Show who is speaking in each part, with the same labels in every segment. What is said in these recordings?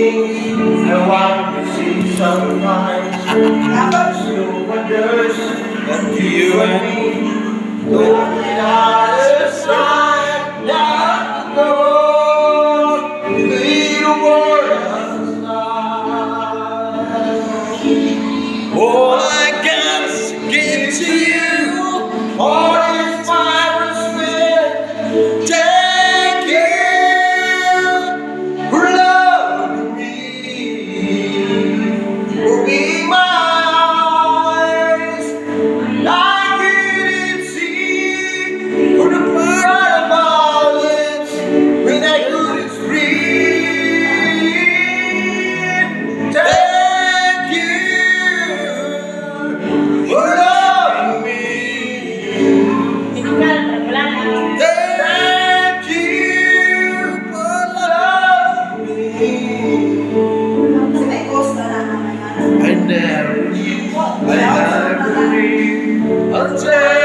Speaker 1: things I want to see sometimes. No wonders that you and me go on the other side. Until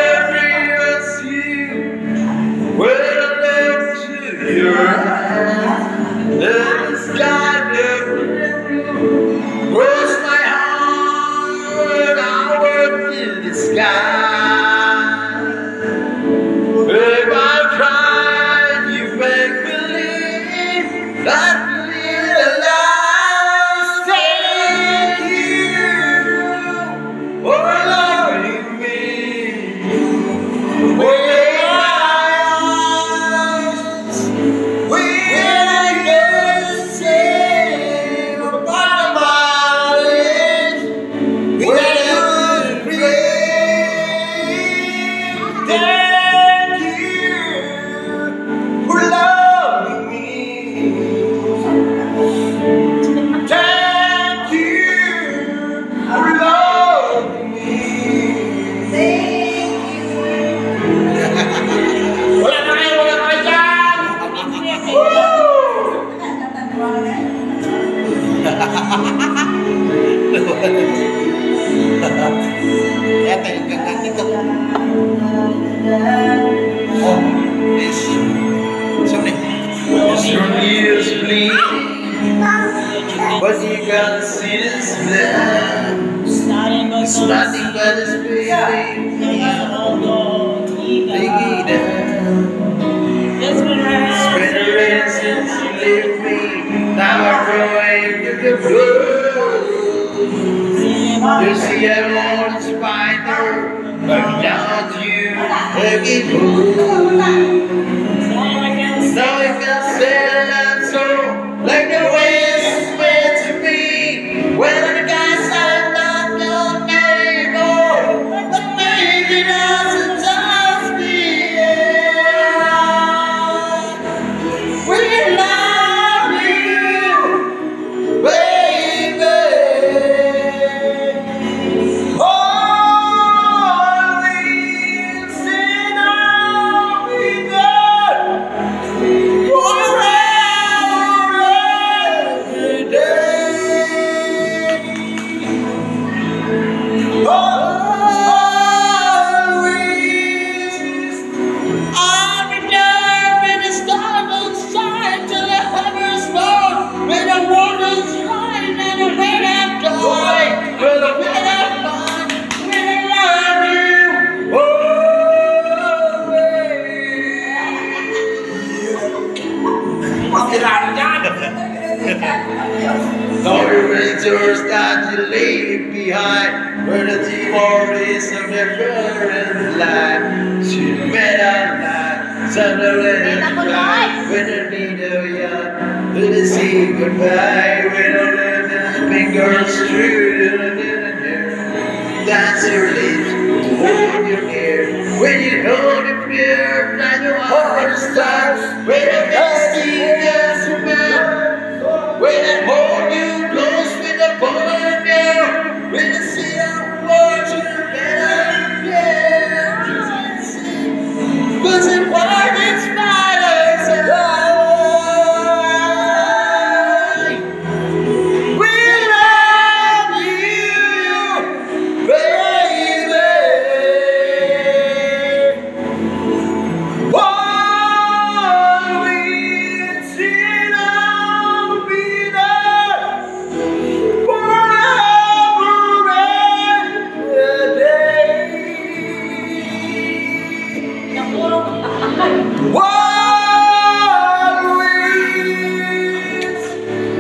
Speaker 2: ya teh gagang itu oh this
Speaker 1: sini this years bleed but starting by this bleeding You see, to find her, but without you, I get No rivers that you leave behind Where the memories of the current life. She met at night Suddenly fly When the needle young When they say goodbye When the little fingers through the little hair Dance your lips Hold your hair When you hold the fear And your heart starts When the misty gets remember when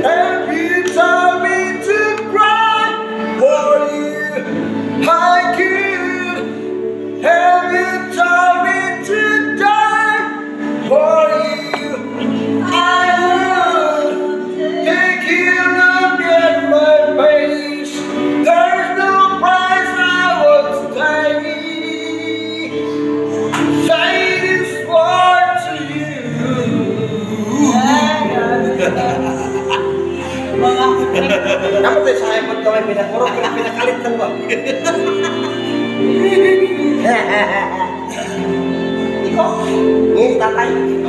Speaker 3: Every pegawai beda orang beda kali terbang Iko, ini tatai.